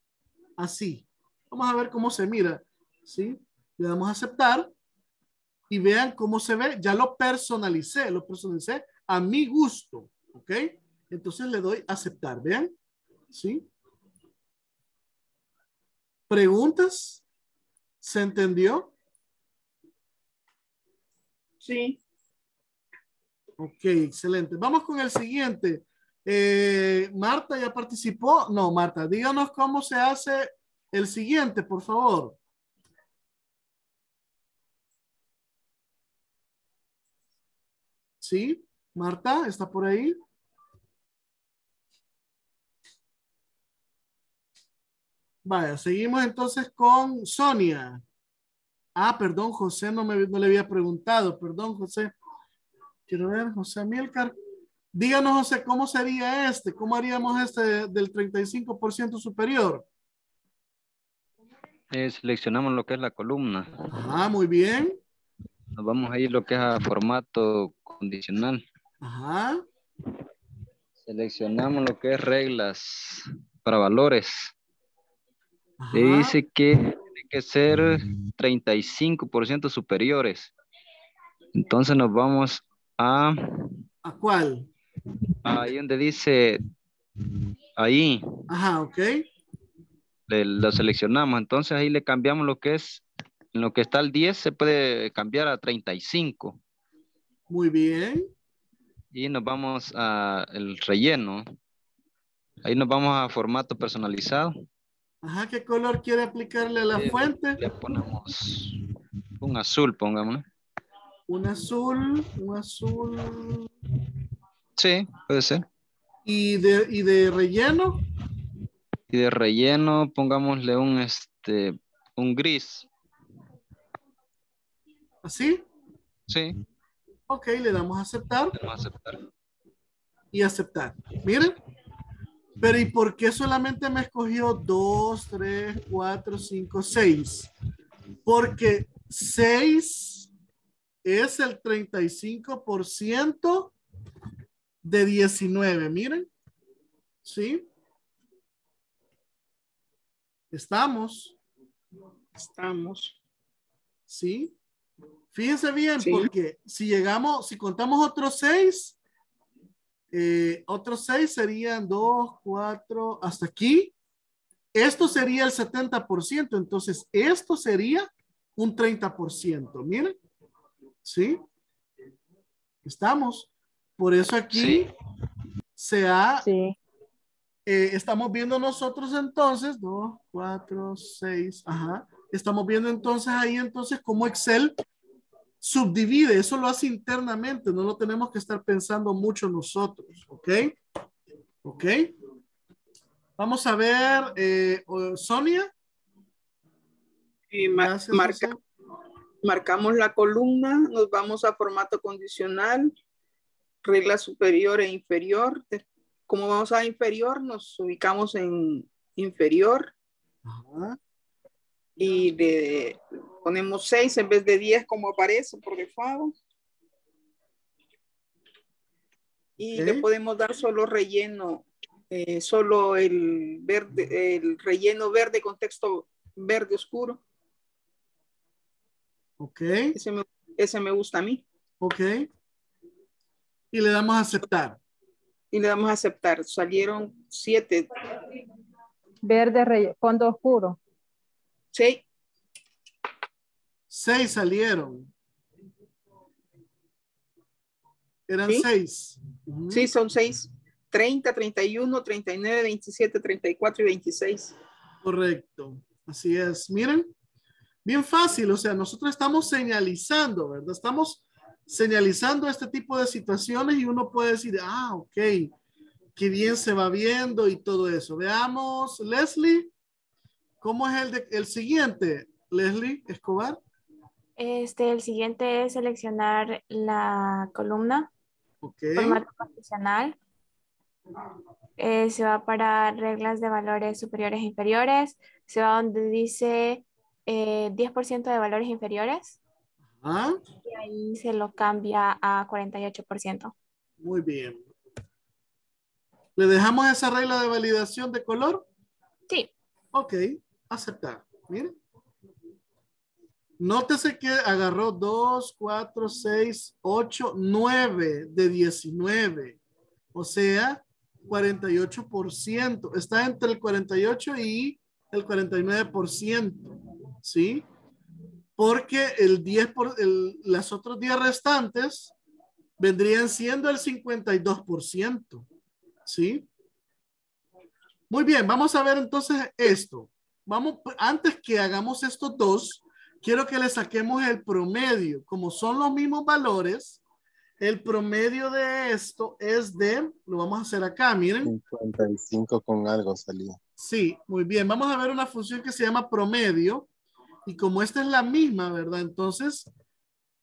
así. Vamos a ver cómo se mira, ¿sí? Le damos a aceptar y vean cómo se ve. Ya lo personalicé, lo personalicé a mi gusto, ¿ok? Entonces le doy aceptar, vean, ¿sí? ¿Preguntas? ¿Se entendió? Sí. Ok, excelente. Vamos con el siguiente. Eh, Marta ya participó. No, Marta, díganos cómo se hace el siguiente, por favor. ¿Sí? Marta, ¿está por ahí? Vaya, seguimos entonces con Sonia. Ah, perdón, José, no, me, no le había preguntado. Perdón, José. Quiero ver, José Milcar. Díganos, José, ¿cómo sería este? ¿Cómo haríamos este del 35% superior? Eh, seleccionamos lo que es la columna. Ajá, muy bien. Nos vamos a ir lo que es a formato condicional. Ajá. Seleccionamos lo que es reglas para valores. ajá. Y dice que tiene que ser 35% superiores. Entonces nos vamos a ¿A cuál? Ahí donde dice ahí Ajá, ok. le- lo seleccionamos. Entonces ahí le cambiamos lo que es en lo que está el 10 se puede cambiar a 35 Muy bien. y nos vamos a el relleno. Ahí nos vamos a formato personalizado. Ajá, ¿qué color quiere aplicarle a la Eh, fuente? Le ponemos un azul, pongámosle. Un azul, un azul. Sí, puede ser. ¿Y de, y de relleno? Y de relleno, pongámosle un este un gris. ¿Así? Sí, Ok, le damos a aceptar le vamos a aceptar. y aceptar. Miren. Pero ¿y por qué solamente me escogió 2, 3, 4, 5, 6? Porque 6 es el 35% de 19. Miren. ¿Sí? Estamos. Estamos. ¿Sí? Fíjense bien, Sí. porque si llegamos, si contamos otros seis, eh, otros seis serían dos, cuatro, hasta aquí. Esto sería el 70%, entonces esto sería un 30%. Miren, ¿sí? Estamos. Por eso aquí Sí. se ha Sí. eh, estamos viendo nosotros entonces, dos, cuatro, seis, ajá. Estamos viendo entonces ahí entonces cómo Excel subdivide, eso lo hace internamente, no lo tenemos que estar pensando mucho nosotros, ¿ok? ¿Ok? Vamos a ver, eh, Sonia. Gracias, marca- marcamos la columna, nos vamos a formato condicional, regla superior e inferior. Como vamos a inferior, nos ubicamos en inferior Ajá. y le ponemos 6 en vez de 10 como aparece por default. Y le podemos dar solo relleno, eh, solo el verde, el relleno verde con texto verde oscuro. Ok, Ese me, ese me gusta a mí. ok. Y le damos a aceptar. Y le damos a aceptar. Salieron siete. Verde, rey- fondo oscuro. Sí, Seis salieron. Eran Sí. seis. Ujú. sí, son seis. 30, 31, 39, 27, 34 y 26. Correcto, así es. Miren, bien fácil, o sea, nosotros estamos señalizando, ¿verdad? Estamos señalizando este tipo de situaciones y uno puede decir, ah, ok, qué bien se va viendo y todo eso. Veamos, Leslie, ¿cómo es el, de- el siguiente? Leslie Escobar, Este, el siguiente es seleccionar la columna, ok, formato condicional. Eh, se va para reglas de valores superiores e inferiores. Se va donde dice eh, 10% de valores inferiores ah, y ahí se lo cambia a 48%. muy bien. ¿Le dejamos esa regla de validación de color? Sí, Ok, aceptar. Miren. Nótese que agarró 2, 4, 6, 8, 9 de 19. O sea, 48%. Está entre el 48 y el 49%. ¿Sí? Porque el 10 por, el, las otros 10 restantes vendrían siendo el 52%. ¿Sí? Muy bien, vamos a ver entonces esto. Vamos, antes que hagamos estos dos, quiero que le saquemos el promedio. Como son los mismos valores, el promedio de esto es de, lo vamos a hacer acá, miren. 55 con algo salía. Sí, muy bien. Vamos a ver una función que se llama promedio. Y como esta es la misma, ¿verdad? Entonces,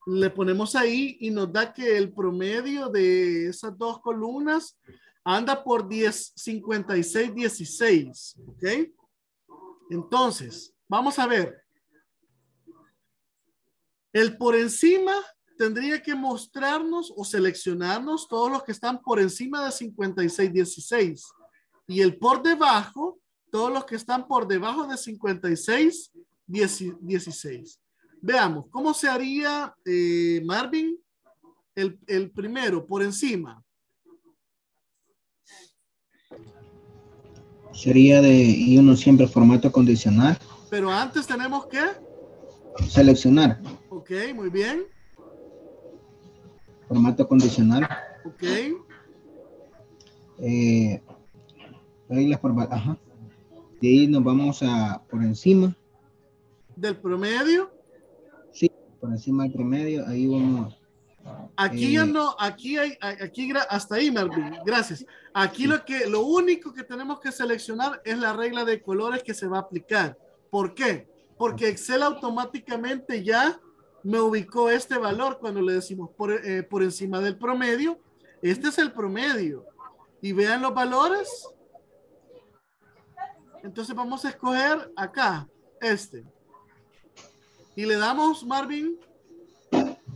le ponemos ahí y nos da que el promedio de esas dos columnas anda por 10, 56, 16. ¿Ok? Entonces, vamos a ver. El por encima tendría que mostrarnos o seleccionarnos todos los que están por encima de 56, 16. Y el por debajo, todos los que están por debajo de 56, 10 16. Veamos, ¿cómo se haría, eh, Marvin? El, el primero, por encima. Sería de y uno siempre formato condicional. Pero antes tenemos que, Seleccionar ok, muy bien, formato condicional. ok, Eh, va- ajá. De ahí nos vamos a por encima. Del promedio. Sí, por encima del promedio. Ahí vamos. Aquí ya Eh, no, aquí hay, aquí hasta ahí, Marvin, gracias. Aquí lo que, lo único que tenemos que seleccionar es la regla de colores que se va a aplicar. ¿Por qué? Porque Excel automáticamente ya me ubicó este valor cuando le decimos por, eh, por encima del promedio. Este es el promedio. Y vean los valores. Entonces vamos a escoger acá, este. Y le damos, Marvin,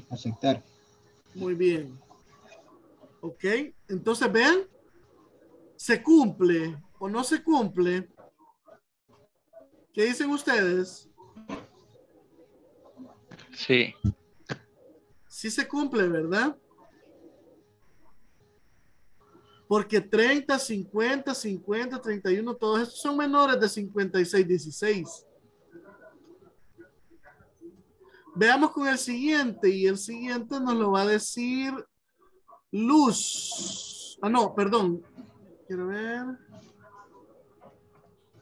aceptar. Muy bien. Ok, entonces vean, ¿se cumple o no se cumple? ¿Qué dicen ustedes? Sí. Sí se cumple, ¿verdad? Porque 30, 50, 50, 31, todos estos son menores de 56, 16. Veamos con el siguiente y el siguiente nos lo va a decir Luz. Ah, no, perdón. Quiero ver.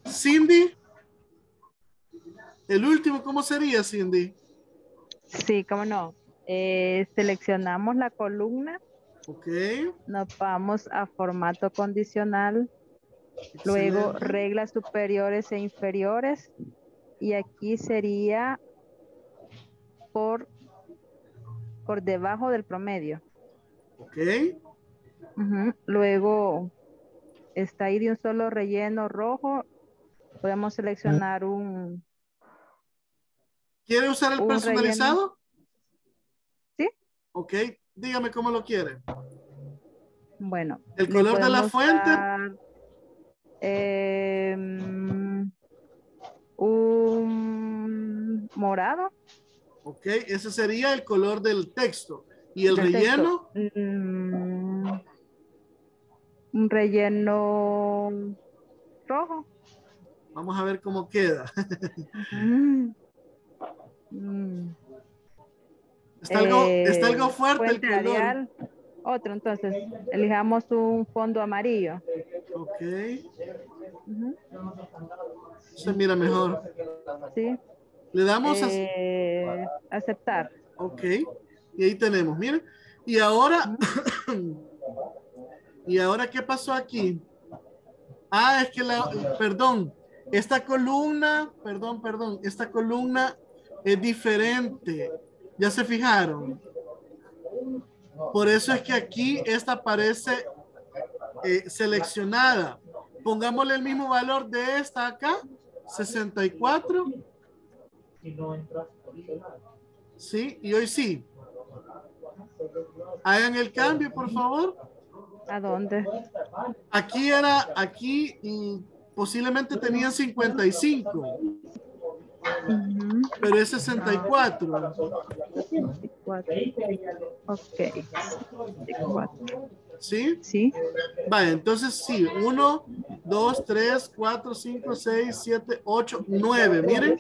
Cindy. El último, ¿cómo sería, Cindy? Sí, cómo no. Eh, seleccionamos la columna. Ok. Nos vamos a formato condicional. Luego reglas superiores e inferiores. Y aquí sería por, por debajo del promedio. Ok. Ujú. Luego está ahí de un solo relleno rojo. Podemos seleccionar un, ¿Quiere usar el personalizado? Sí. Ok. Dígame cómo lo quiere. bueno. ¿El color de la fuente? dar, em, un morado. Ok. Ese sería el color del texto. ¿Y el del relleno? Mm, un relleno rojo. Vamos a ver cómo queda. Mm. Mm. Está algo, Eh, está algo fuerte el color. Arial. Otro, entonces, elijamos un fondo amarillo. Ok. Se mira mejor. Sí. Le damos a... Eh, aceptar. Ok. Y ahí tenemos, miren. Y ahora... ¿Y ahora qué pasó aquí? Ah, es que la... Perdón. Esta columna, perdón, perdón. Esta columna es diferente. ¿Ya se fijaron? Por eso es que aquí esta aparece eh, seleccionada. Pongámosle el mismo valor de esta acá, 64. Sí, y hoy sí. Hagan el cambio, por favor. ¿A dónde? Aquí era, aquí mm, posiblemente tenían 55, Ujú, pero es 64. 24. Ok. 24. ¿Sí? Sí. Vale, entonces sí, 1, 2, 3, 4, 5, 6, 7, 8, 9. Miren,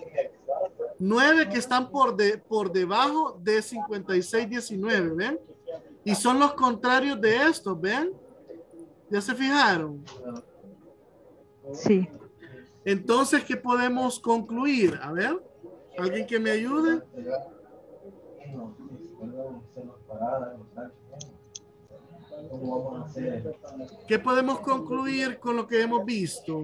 9 que están por, de, por debajo de 56, 19, ¿ven? Y son los contrarios de estos, ¿ven? ¿Ya se fijaron? Sí. Entonces, ¿qué podemos concluir? A ver, ¿alguien que me ayude? ¿Qué podemos concluir con lo que hemos visto?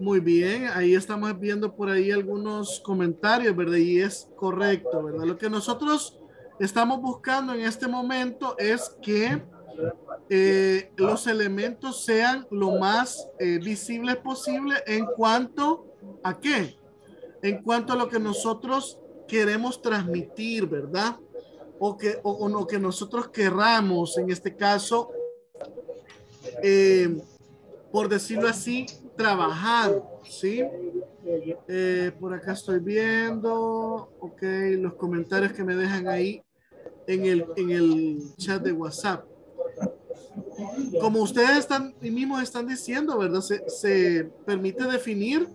Muy bien, ahí estamos viendo por ahí algunos comentarios, ¿verdad? Y es correcto, ¿verdad? Lo que nosotros estamos buscando en este momento es que eh, los elementos sean lo más eh, visibles posible en cuanto a qué? En cuanto a lo que nosotros queremos transmitir, ¿verdad? O que o, lo que nosotros querramos, en este caso, eh, por decirlo así, trabajar, ¿sí? Eh, por acá estoy viendo, ok, los comentarios que me dejan ahí en el, en el chat de WhatsApp. Como ustedes están y mismos están diciendo, ¿verdad? Se, se permite definir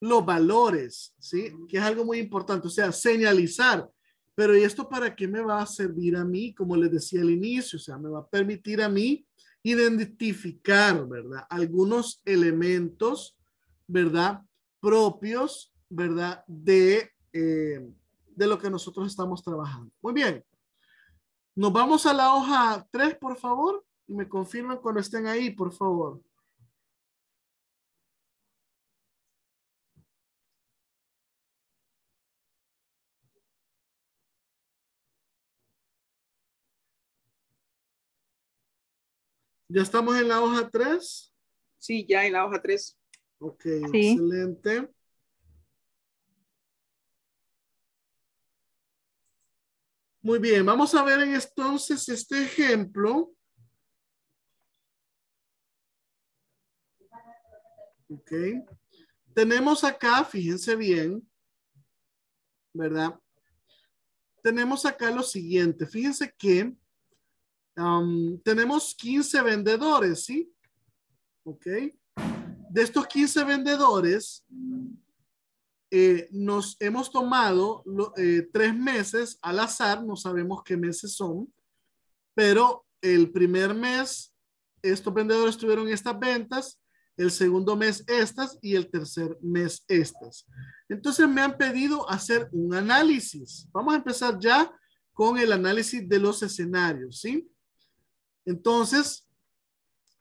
los valores, ¿sí? Que es algo muy importante, o sea, señalizar. Pero ¿y esto para qué me va a servir a mí? Como les decía al inicio, o sea, me va a permitir a mí identificar, ¿verdad? Algunos elementos, ¿verdad? Propios, ¿verdad? De, eh, de lo que nosotros estamos trabajando. Muy bien. Nos vamos a la hoja 3, por favor, y me confirman cuando estén ahí, por favor. ¿Ya estamos en la hoja 3? Sí, ya en la hoja 3. Ok, Sí. excelente. Muy bien, vamos a ver entonces este ejemplo. Ok. Tenemos acá, fíjense bien, ¿verdad? Tenemos acá lo siguiente. Fíjense que um, tenemos 15 vendedores, ¿sí? Ok. De estos 15 vendedores, eh, nos hemos tomado lo- eh, tres meses al azar, no sabemos qué meses son, pero el primer mes estos vendedores tuvieron estas ventas, el segundo mes estas y el tercer mes estas. Entonces me han pedido hacer un análisis. Vamos a empezar ya con el análisis de los escenarios, ¿sí? Entonces,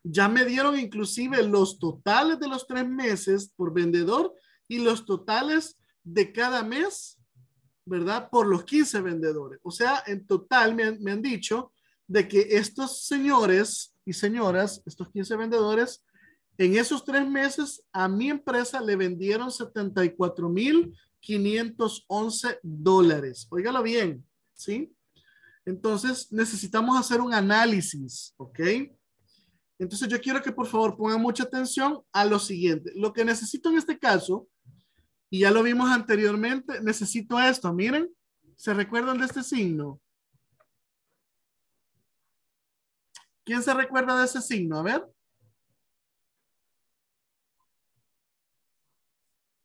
ya me dieron inclusive los totales de los tres meses por vendedor y los totales de cada mes, ¿verdad? Por los 15 vendedores. O sea, en total me han, dicho de que estos señores y señoras, estos 15 vendedores, en esos tres meses a mi empresa le vendieron 74 mil 511 dólares. Óigalo bien, ¿sí? Entonces necesitamos hacer un análisis, ¿ok? Entonces yo quiero que por favor pongan mucha atención a lo siguiente. Lo que necesito en este caso, y ya lo vimos anteriormente, necesito esto, miren, ¿se recuerdan de este signo? ¿Quién se recuerda de ese signo? A ver.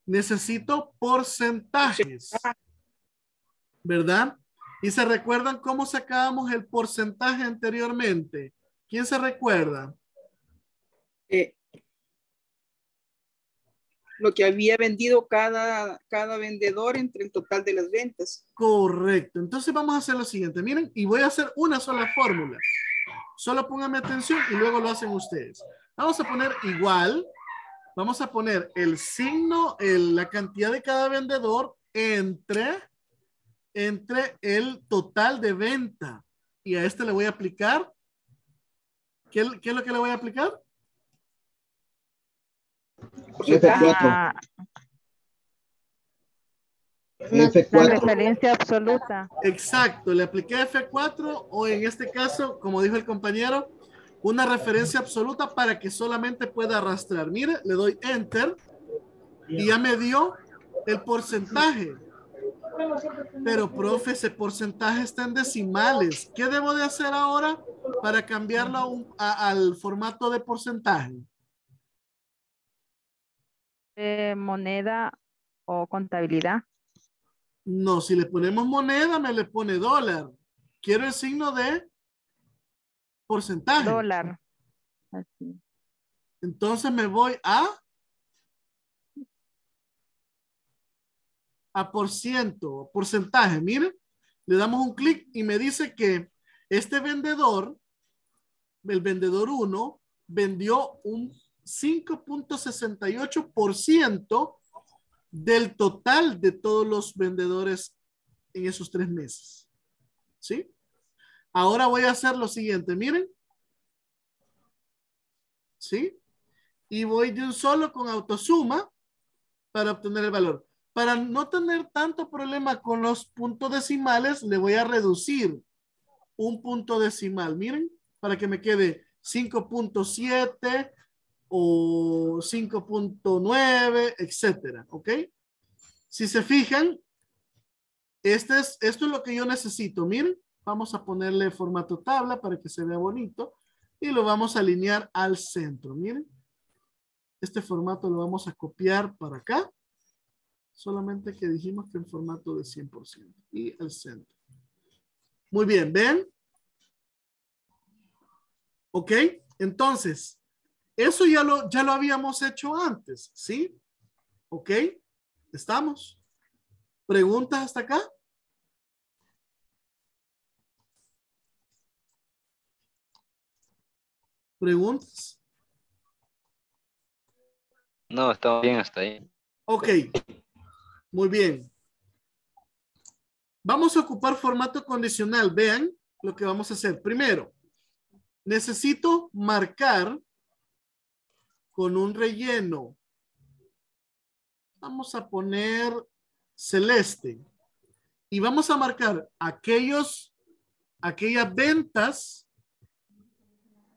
Necesito porcentajes, ¿verdad? Y se recuerdan cómo sacábamos el porcentaje anteriormente. ¿Quién se recuerda? Eh, lo que había vendido cada, cada vendedor entre el total de las ventas. Correcto. Entonces vamos a hacer lo siguiente. Miren, y voy a hacer una sola fórmula. Solo pónganme atención y luego lo hacen ustedes. Vamos a poner igual. Vamos a poner el signo, el- la cantidad de cada vendedor entre, entre el total de venta. Y a este le voy a aplicar. ¿Qué, qué es lo que le voy a aplicar? F4. Ah, la F4. referencia absoluta. Exacto, le apliqué F4 o en este caso, como dijo el compañero, una referencia absoluta para que solamente pueda arrastrar. Mire, le doy Enter y ya me dio el porcentaje. Pero, profe, ese porcentaje está en decimales. ¿Qué debo de hacer ahora para cambiarlo a un- a- al formato de porcentaje? Eh, moneda o contabilidad. No, si le ponemos moneda, me le pone dólar. Quiero el signo de porcentaje. Dólar. Así. Entonces me voy a a por ciento, porcentaje. Miren, le damos un clic y me dice que este vendedor, el vendedor 1, vendió un 5.68% del total de todos los vendedores en esos tres meses. ¿Sí? Ahora voy a hacer lo siguiente, miren. ¿Sí? Y voy de un solo con autosuma para obtener el valor. Para no tener tanto problema con los puntos decimales, le voy a reducir un punto decimal. Miren, para que me quede 5.7 o 5.9, etcétera. ¿Ok? Si se fijan, este es, esto es lo que yo necesito. Miren, vamos a ponerle formato tabla para que se vea bonito y lo vamos a alinear al centro. Miren, este formato lo vamos a copiar para acá solamente que dijimos que en formato de 100% y el centro. Muy bien, ¿ven? ¿Ok? Entonces, eso ya lo, ya lo habíamos hecho antes, ¿sí? ¿Ok? ¿Estamos? ¿Preguntas hasta acá? ¿Preguntas? No, estamos bien hasta ahí. Ok, muy bien. Vamos a ocupar formato condicional. Vean lo que vamos a hacer. Primero, necesito marcar con un relleno. Vamos a poner celeste. Y vamos a marcar aquellos, aquellas ventas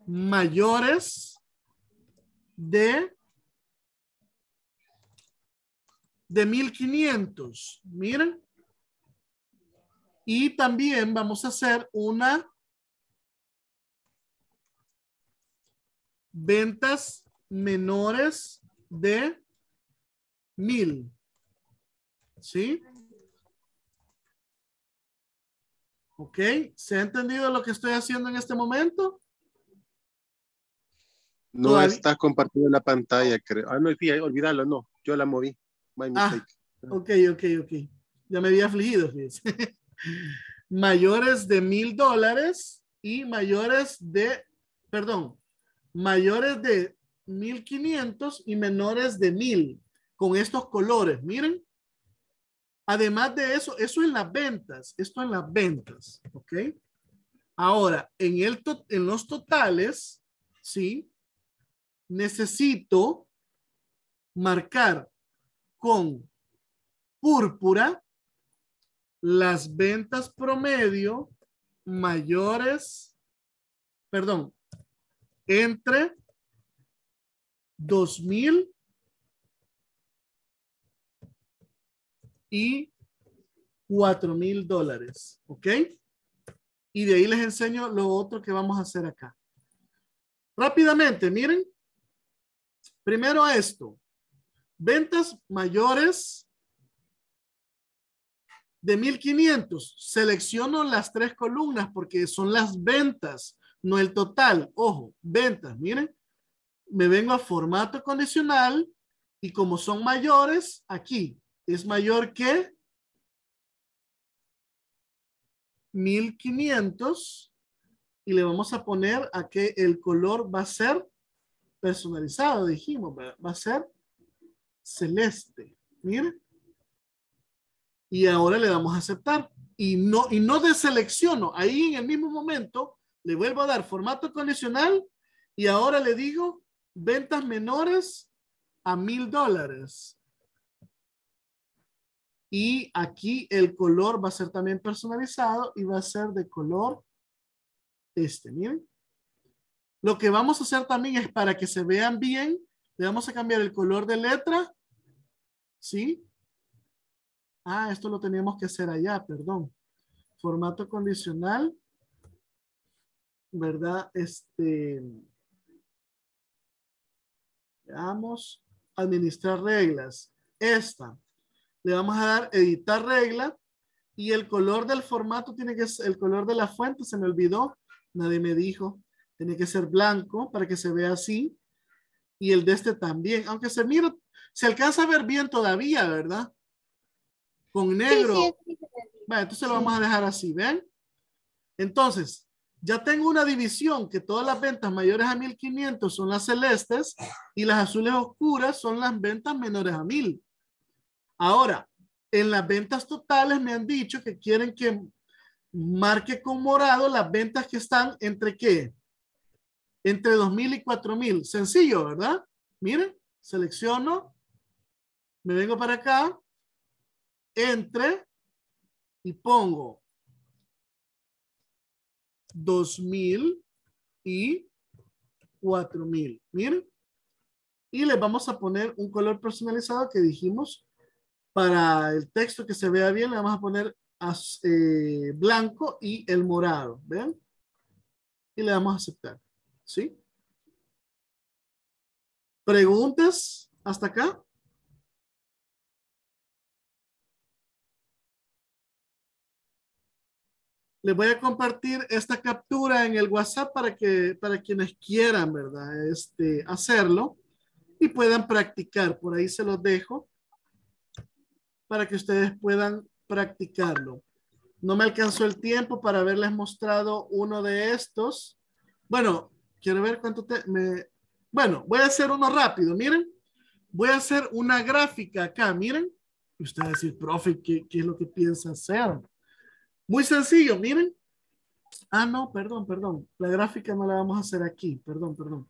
mayores de de 1500. Miren. Y también vamos a hacer una ventas menores de mil. ¿Sí? Ok, ¿se ha entendido lo que estoy haciendo en este momento? No Todavía- está compartido la pantalla, creo. Ah, no, sí, olvídalo, no. Yo la moví. My Ah, ok, ok, ok. Ya me había afligido, mayores de mil dólares y mayores de, perdón, mayores de mil quinientos y menores de mil con estos colores. Miren. Además de eso, eso en las ventas, esto en las ventas, ¿ok? Ahora, en, el to- en los totales, ¿sí? Necesito marcar con púrpura las ventas promedio mayores, perdón, entre 2000 y 4000 dólares, ¿ok? Y de ahí les enseño lo otro que vamos a hacer acá. Rápidamente, miren. Primero esto. Ventas mayores de 1500. Selecciono las tres columnas porque son las ventas, no el total. Ojo, ventas, miren. Me vengo a formato condicional y como son mayores, aquí es mayor que 1500 y le vamos a poner a que el color va a ser personalizado, dijimos, va a ser celeste. Miren. Y ahora le damos a aceptar. Y no, y no deselecciono. Ahí en el mismo momento le vuelvo a dar formato condicional y ahora le digo ventas menores a mil dólares. Y aquí el color va a ser también personalizado y va a ser de color este, miren. Lo que vamos a hacer también es para que se vean bien, le vamos a cambiar el color de letra. ¿Sí? Ah, esto lo teníamos que hacer allá, perdón. Formato condicional. ¿Verdad? Este. Veamos. Administrar reglas. Esta. Le vamos a dar editar regla. Y el color del formato tiene que ser, el color de la fuente se me olvidó. Nadie me dijo. Tiene que ser blanco para que se vea así. Y el de este también. Aunque se mira, se alcanza a ver bien todavía, ¿verdad? Con negro. Bueno, entonces lo vamos a dejar así, ¿ven? Entonces, ya tengo una división que todas las ventas mayores a 1500 son las celestes y las azules oscuras son las ventas menores a 1000. Ahora, en las ventas totales me han dicho que quieren que marque con morado las ventas que están entre qué? Entre 2000 y 4000. Sencillo, ¿verdad? Miren, selecciono, me vengo para acá, entre y pongo 2000 y 4000. Miren. Y le vamos a poner un color personalizado que dijimos para el texto que se vea bien, le vamos a poner eh, blanco y el morado. ¿Ven? Y le damos a aceptar. ¿Sí? ¿Preguntas hasta acá? Les voy a compartir esta captura en el WhatsApp para que para quienes quieran, ¿verdad? Este, hacerlo y puedan practicar. Por ahí se los dejo para que ustedes puedan practicarlo. No me alcanzó el tiempo para haberles mostrado uno de estos. Bueno, quiero ver cuánto te, bueno, voy a hacer uno rápido, miren. Voy a hacer una gráfica acá, miren. Y usted decir, profe, ¿qué, qué es lo que piensa hacer? Muy sencillo, miren. Ah, no, perdón, perdón. La gráfica no la vamos a hacer aquí, perdón, perdón.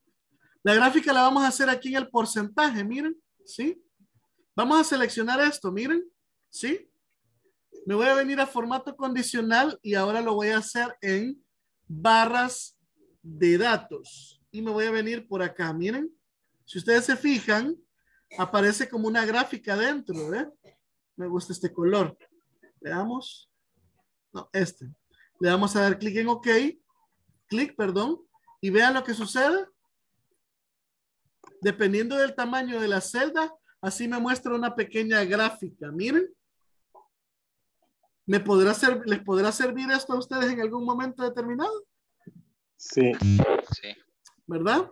La gráfica la vamos a hacer aquí en el porcentaje, miren, ¿sí? Vamos a seleccionar esto, miren, ¿sí? Me voy a venir a formato condicional y ahora lo voy a hacer en barras de datos. Y me voy a venir por acá, miren. Si ustedes se fijan, aparece como una gráfica dentro, ¿eh? Me gusta este color. Veamos. No, este. Le vamos a dar clic en OK. Clic, perdón. Y vean lo que sucede. Dependiendo del tamaño de la celda, así me muestra una pequeña gráfica. Miren. ¿Me podrá ser, ¿Les podrá servir esto a ustedes en algún momento determinado? Sí. Sí. ¿Verdad?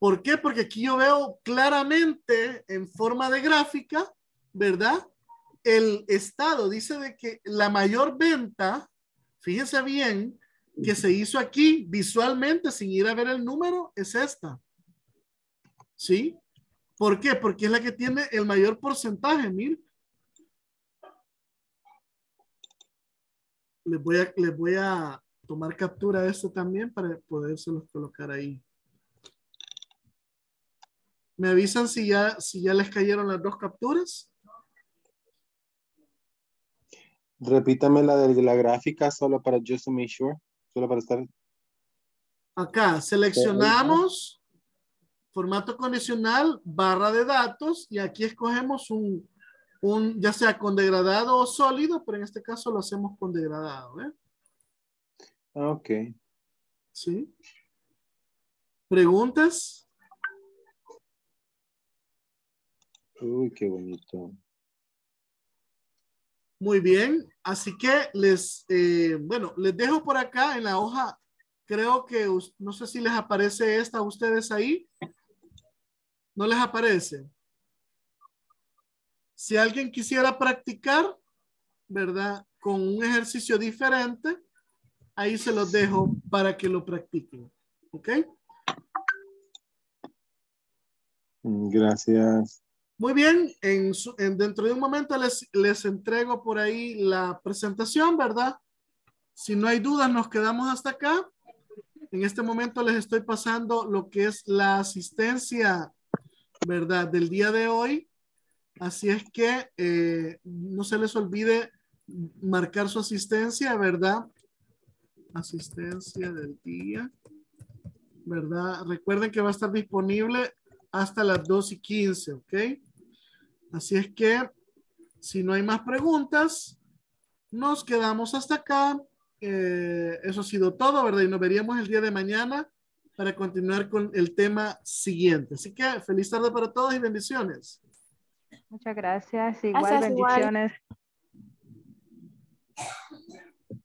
¿Por qué? Porque aquí yo veo claramente en forma de gráfica, ¿verdad? El estado dice de que la mayor venta, fíjense bien, que se hizo aquí visualmente sin ir a ver el número es esta. ¿Sí? ¿Por qué? Porque es la que tiene el mayor porcentaje, miren. Les voy a, les voy a tomar captura de esto también para podérselos colocar ahí. ¿Me avisan si ya, si ya les cayeron las dos capturas? Repítame la de la gráfica solo para just to make sure. Solo para estar. Acá seleccionamos formato condicional, barra de datos y aquí escogemos un, un ya sea con degradado o sólido, pero en este caso lo hacemos con degradado. ¿eh? Ah, Ok. ¿Sí? ¿Preguntas? Uy, qué bonito. Muy bien, así que les, eh, bueno, les dejo por acá en la hoja, creo que, no sé si les aparece esta a ustedes ahí. ¿No les aparece? Si alguien quisiera practicar, ¿verdad? Con un ejercicio diferente, ahí se los dejo para que lo practiquen. ¿Ok? Gracias. Muy bien, en dentro de un momento les, les entrego por ahí la presentación, ¿verdad? Si no hay dudas, nos quedamos hasta acá. En este momento les estoy pasando lo que es la asistencia, ¿verdad? Del día de hoy. Así es que eh, no se les olvide marcar su asistencia, ¿verdad? Asistencia del día, ¿verdad? Recuerden que va a estar disponible hasta las 2 y 15, ¿ok? Así es que, si no hay más preguntas, nos quedamos hasta acá. Eh, eso ha sido todo, ¿verdad? Y nos veríamos el día de mañana para continuar con el tema siguiente. Así que feliz tarde para todos y bendiciones. Muchas gracias. Igual Gracias, igual. bendiciones.